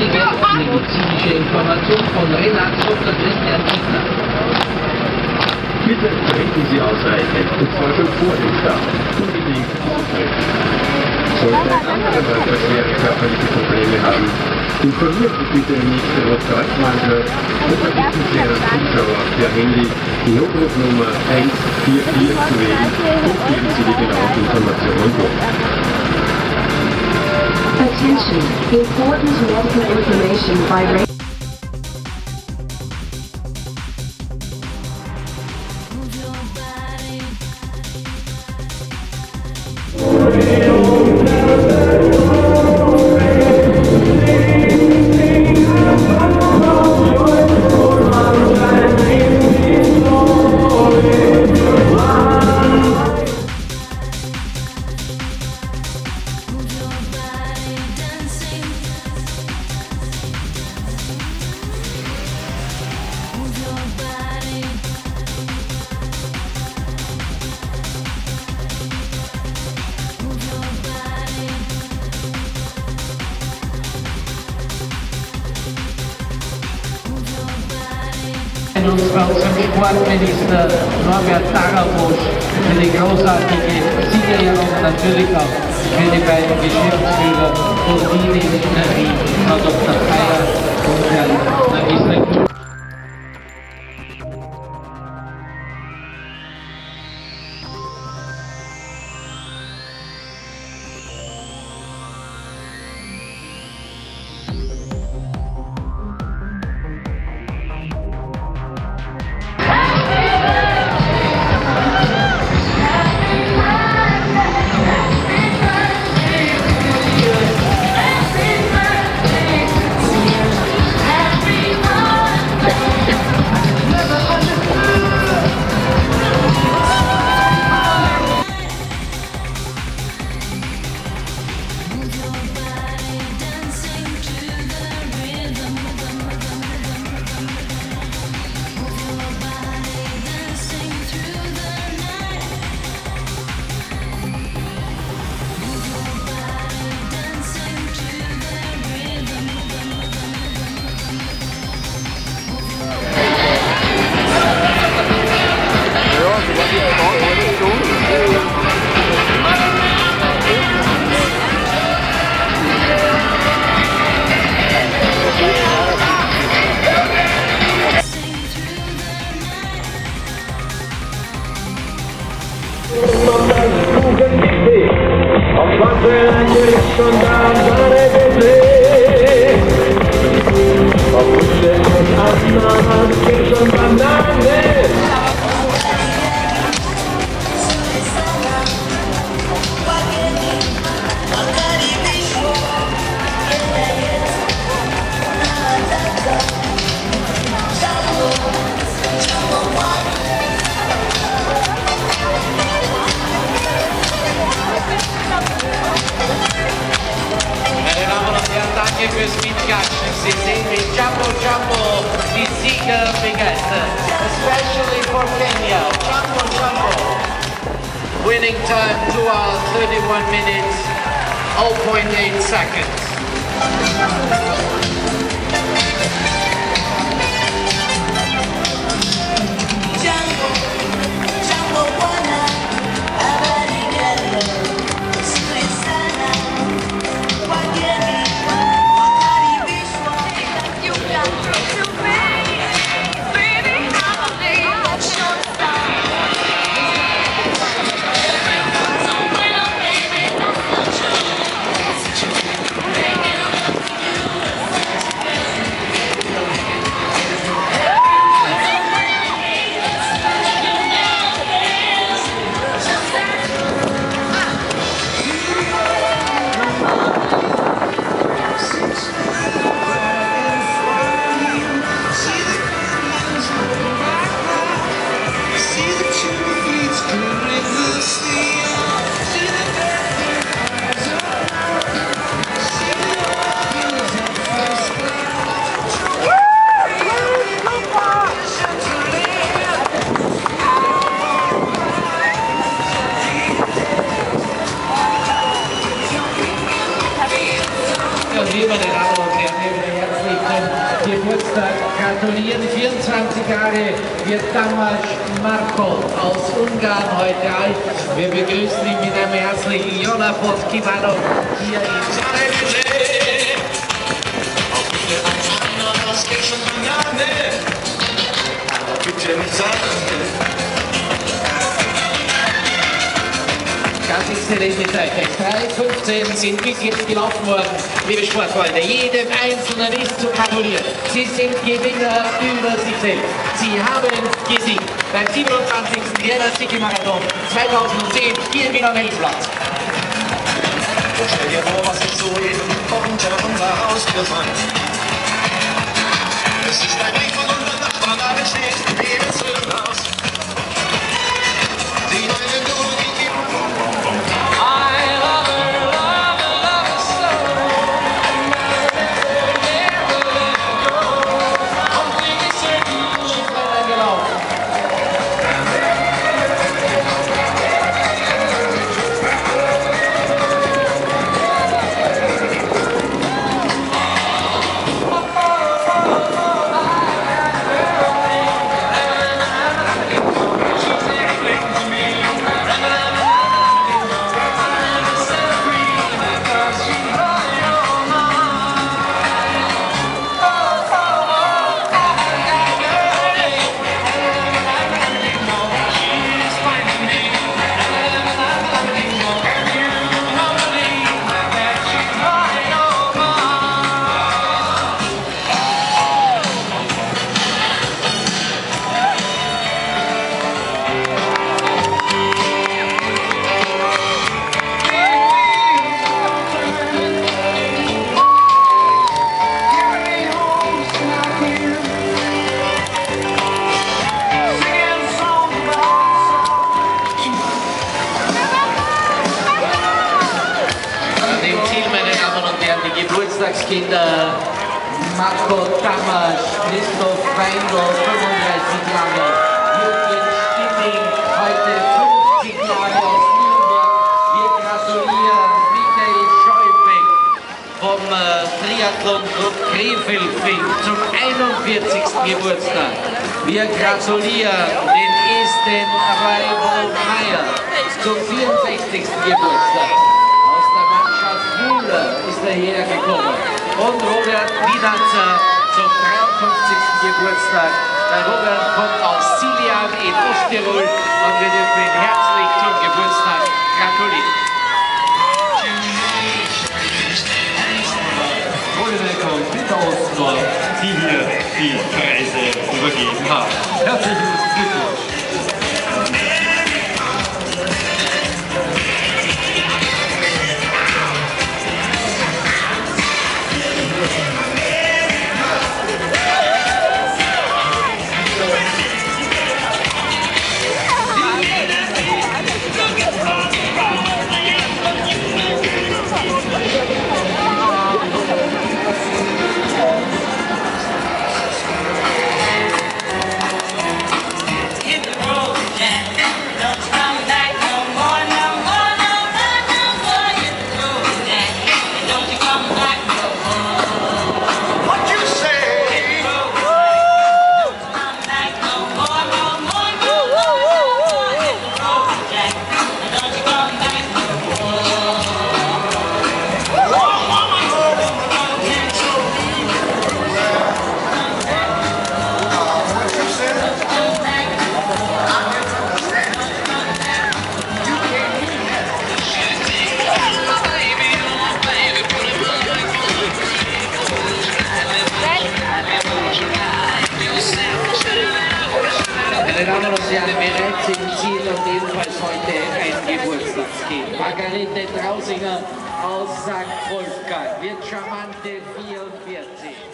Army Case 40. Eine wichtige medizinische Information von Renat Dr. Christian Hitler. Bitte trinken Sie ausreichend, und zwar schon vor dem Start. Unbedingt trinken. Sollte ein anderer Läufer schwere körperliche Probleme haben, informieren Sie bitte den nächsten Rot-Kreuz-Mannschaft oder bitten Sie Ihren Zuschauer per Handy die Notrufnummer 144 zu wählen und geben Sie die genauen Informationen durch. Attention, important medical information by radio. Unserem Sportminister Norbert Darabusch für die großartige Siegerehrung und natürlich auch für die beiden Geschäftsführer von Wien Frau Dr. Feier und Herrn Meine 1 minute, 0.8 seconds. Meine Damen und Herren, wir wieder herzlich zum Geburtstag gratulieren. 24 Jahre wird Tamas Marko aus Ungarn heute alt. Wir begrüßen ihn mit einem herzlichen Jonapos Kivano hier in Ganz exzellente Zeit. 3,15 sind bis jetzt gelaufen worden, liebe Sportfreunde. Jedem Einzelnen ist zu gratulieren. Sie sind Gewinner über sich selbst. Sie haben gesiegt beim 27. Vienna City Marathon 2010 hier im Wiener Weltplatz. Stell dir vor, was ich soeben unter unser Haus gefand. Es ist ein Brief von unseren Nachbarn, da steht, liebes Geburtstagskinder Marco Tamas, Christoph Weindl, 35 Jahre, Jürgen Stimming, heute 50 Jahre aus Nürnberg. Wir gratulieren Michael Scheubeck vom äh, Triathlon Club Krefeldfing zum 41. Geburtstag. Wir gratulieren den Esten Raivo Meyer zum 64. Geburtstag. Aus der Mannschaft Müller ist er hergekommen. Und Robert Wiedanzer zum 53. Geburtstag. Der Robert kommt aus Silian in Osttirol und wir dürfen ihn herzlich zum Geburtstag gratulieren. Willkommen, Peter Ostendorf, die hier die Preise übergeben haben. Herzlichen Glückwunsch. Meine Damen und Herren, bereits im Ziel und ebenfalls heute ein Geburtstagskind. Margarete Trausinger aus St. Wolfgang wird charmante 44.